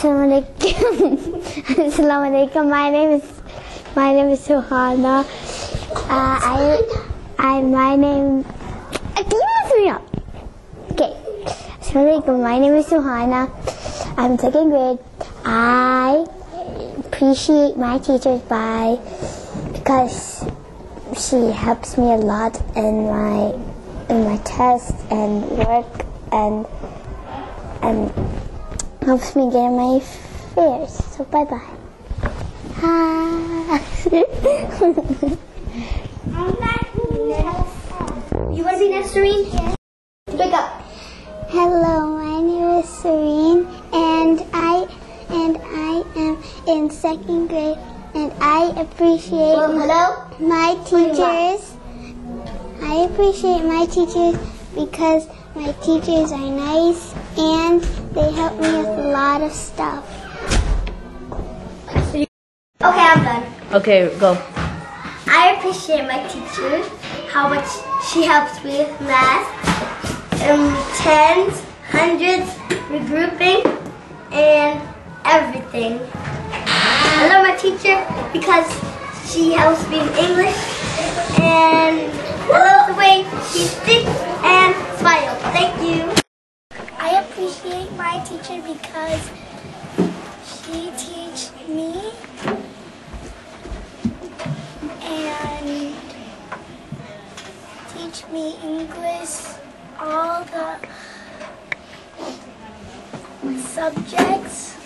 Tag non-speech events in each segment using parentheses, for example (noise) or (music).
Assalamualaikum. Assalamualaikum. My name is my name is Suhana. Uh, I I my name. Uh, Can you answer me up? Okay. Assalamualaikum. My name is Suhana. I'm second grade. I appreciate my teachers by because she helps me a lot in my in my tests and work and and helps me get my fares. So bye bye. Hi. You want to be next, Serene? Wake up. Hello, my name is Serene, and I and I am in second grade, and I appreciate Well, hello? my teachers. I appreciate my teachers because my teachers are nice and they help me with a lot of stuff. Okay, I'm done. Okay, go. I appreciate my teacher, how much she helps me with math, um, tens, hundreds, regrouping, and everything. I love my teacher because she helps me in English, and I love the way she thinks and smiles. Thank you. I appreciate my teacher because she teach me and teach me English, all the subjects.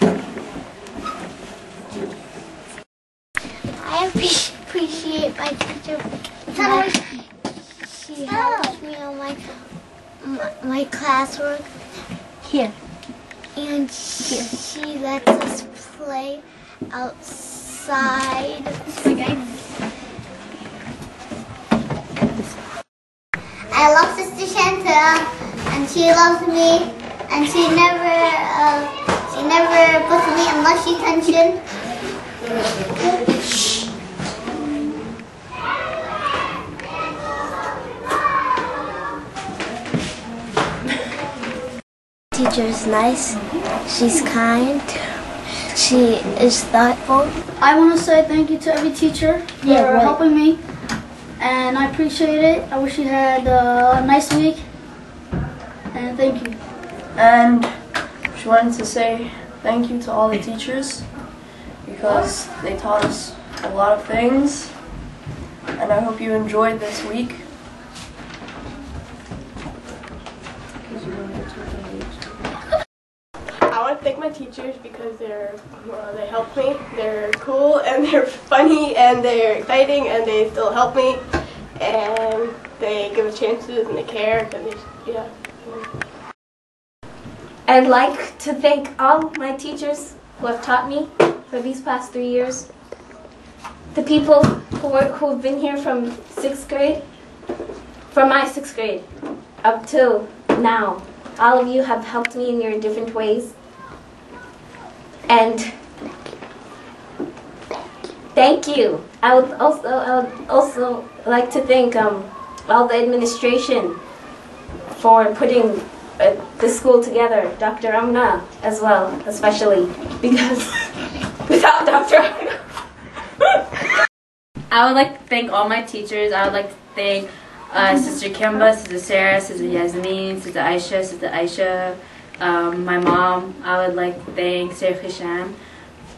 I appreciate my teacher because she helps me on my my, my classwork. Here. And she, she lets us play outside. I love Sister Chantal, and she loves me, and she never, uh, she never puts me in mushy tension. Teacher is nice. She's kind. She is thoughtful. I want to say thank you to every teacher for Yeah, right. helping me, and I appreciate it. I wish you had a nice week, and thank you. And she wanted to say thank you to all the teachers because they taught us a lot of things. And I hope you enjoyed this week. I want to thank my teachers because they're uh, they help me. They're cool and (laughs) they're funny and they're exciting and they still help me and they give us chances and they care and they yeah. I'd like to thank all my teachers who have taught me for these past three years. The people who who've been here from sixth grade, from my sixth grade, up till now. All of you have helped me in your different ways. And thank you. I would also, I would also like to thank um, all the administration for putting uh, the school together, Dr. Amna as well, especially because (laughs) without Dr. Amna. I would like to thank all my teachers. I would like to thank uh, Sister Kimba, Sister Sarah, Sister Yasmin, Sister Aisha, Sister Aisha, um, my mom. I would like to thank Sarah Hisham.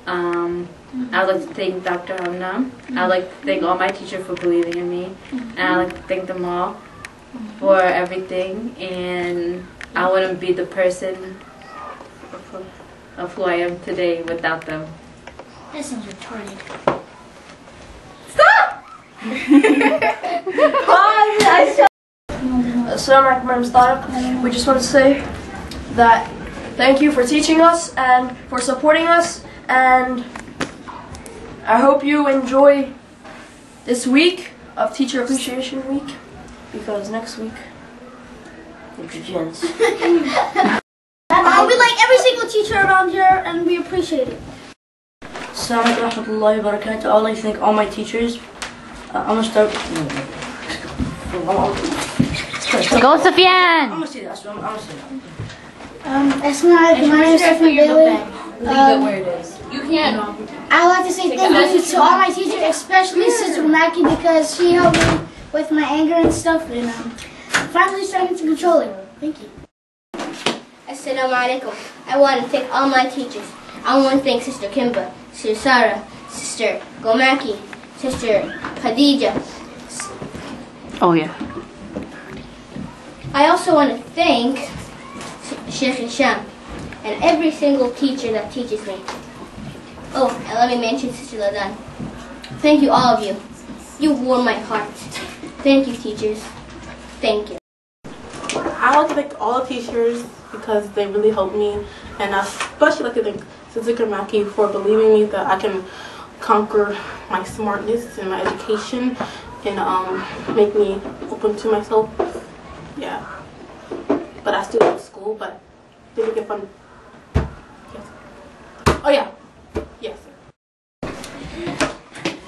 Um, I would like to thank Dr. Amna. I would like to thank all my teachers for believing in me. And I would like to thank them all for everything. And I wouldn't be the person of, of who I am today without them. This is retarded. (laughs) Assalamu alaikum warahmatullahi We just want to say that thank you for teaching us and for supporting us and I hope you enjoy this week of Teacher Appreciation Week because next week it begins. Uh, we like every single teacher around here, and we appreciate it. Assalamu alaikum warahmatullahi wabarakatuh. I would like to thank all my teachers. Uh, I'm gonna start. Go, Sufyan! I'm gonna say that. So I'm, I'm gonna say that. Um, Assalamualaikum. My name is Stephanie Bailey. Leave it where it is. You can't. I would like to say thank you to all my teachers, especially Sister Mackie, because she helped me with my anger and stuff, and um, finally starting to control it. Thank you. Assalamu alaikum. I want to thank all my teachers. I want to thank Sister Kimba, Sister Sarah, Sister Gomaki, Sister Khadija. Oh yeah. I also want to thank Sheikh Hisham and every single teacher that teaches me. Oh, and let me mention Sister Ladan. Thank you, all of you. You warm my heart. Thank you, teachers. Thank you. I like to thank all the teachers because they really helped me, and I especially like to thank Sister Gramaki for believing me that I can conquer my smartness and my education, and um, make me open to myself. Yeah, but I still to school, but they make it fun. Yes. Oh yeah, yes.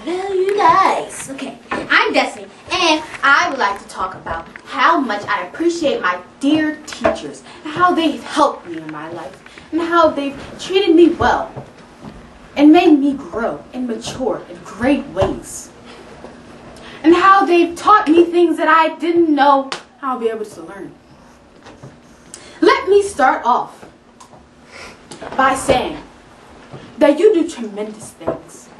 Hello, you guys. Okay, I'm Destiny, and I would like to talk about how much I appreciate my dear teachers, and how they've helped me in my life, and how they've treated me well, and made me grow and mature in great ways, and how they've taught me things that I didn't know I'll be able to learn. Let me start off by saying that you do tremendous things.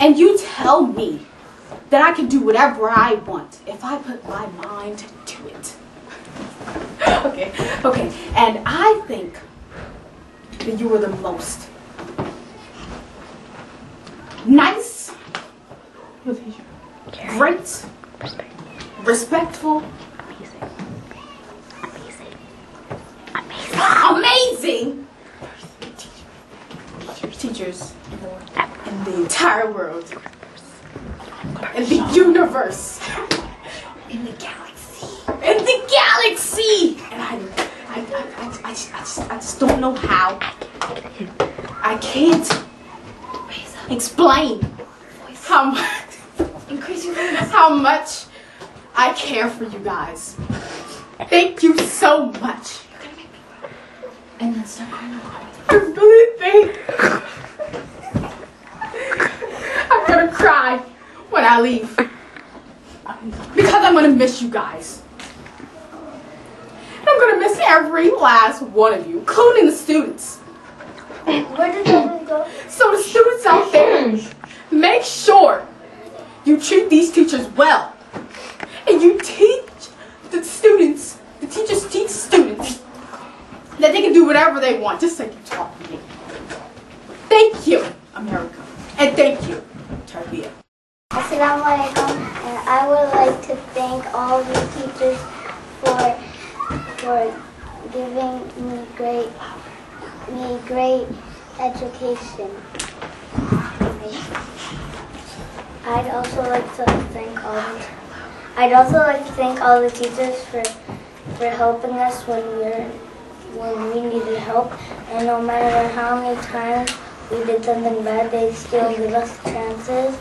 And you tell me that I can do whatever I want if I put my mind to it. (laughs) okay, okay. And I think that you are the most nice, great, respectful, amazing teachers in the entire world, in the universe, in the galaxy, in the galaxy. And I, I, I, I, I, just, I, just, I just don't know how. I can't explain how much, how much I care for you guys. Thank you so much. And then start crying. I really think I'm gonna cry when I leave. Because I'm gonna miss you guys. And I'm gonna miss every last one of you, including the students. Where did that go? So the students out there, make sure you treat these teachers well. And you teach the students, the teachers teach students that they can do just like you taught me. Thank you, America. And thank you, Tarbiyah. Assalamu alaikum, and uh, I would like to thank all the teachers for for giving me great me great education. I'd also like to thank all the I'd also like to thank all the teachers for for helping us when we're when we needed help, and no matter how many times we did something bad, they still give us chances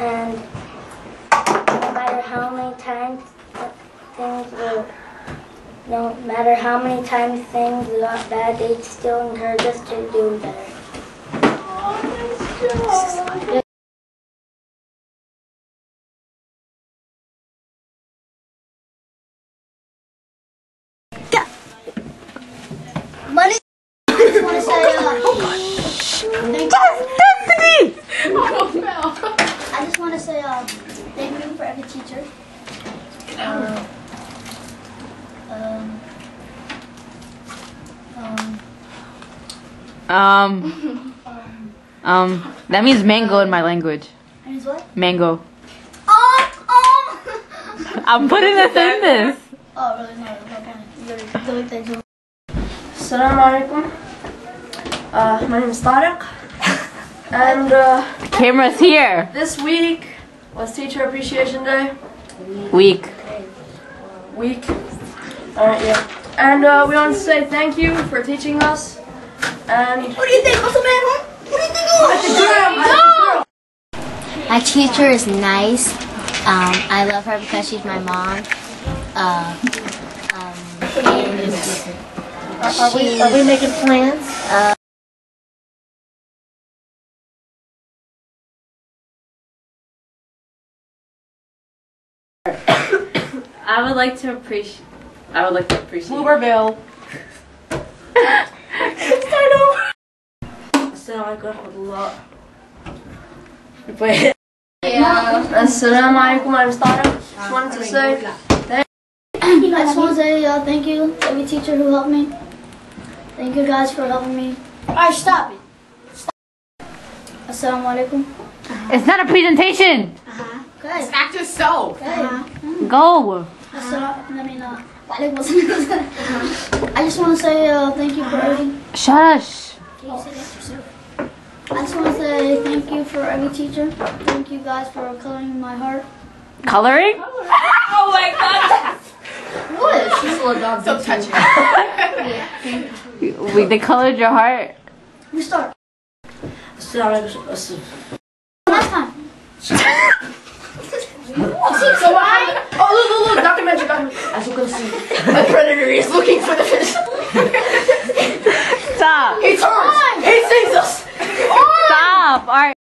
and no matter how many times things were, no matter how many times things got bad, they still encourage us to do better. Oh, say, uh, thank I just want to say, uh, thank you for every teacher. Uh, um, um, Um. Um. That means mango in my language. and it's what? Mango. Oh, oh! I'm putting this in this. oh, really? No, no, no, no. Do it, do it. Assalamu alaikum. Uh, my name is Tariq. And uh, Camera's here. this week was Teacher Appreciation Day. Week. Week. Alright, yeah. And uh, we want to say thank you for teaching us. And What do you think, Muscle Man? What do you think? My teacher is nice. Um, I love her because she's my mom. Uh, um, and Are we, are we making plans? I would like to appreciate. I would like to appreciate. Blueberville. Assalamu alaikum warahmatullah. Wait. Assalamu alaikum. I'm Stana. Just wanted to say I just want to say uh, thank you to every teacher who helped me. Thank you guys for helping me. Alright, stop it. Stop. Assalamu alaikum. It's not a presentation. Uh-huh. Good. Back to stove. Good. Go. Assalamu, I mean, uh, walaikum assalam. I just want to say uh, thank you for everything. Shush. Can you say that yourself? I just want to say thank you for every teacher. Thank you guys for coloring my heart. Coloring? Oh my god. What? She's a little dog. So touching. We, they colored your heart. We start. Assalamu (laughs) alaikum. Oh, Last time. so I. Oh look look look! Documentary documentary. As you can see, the predator is looking for the fish. Stop. He turns. He sees us. Stop. All right.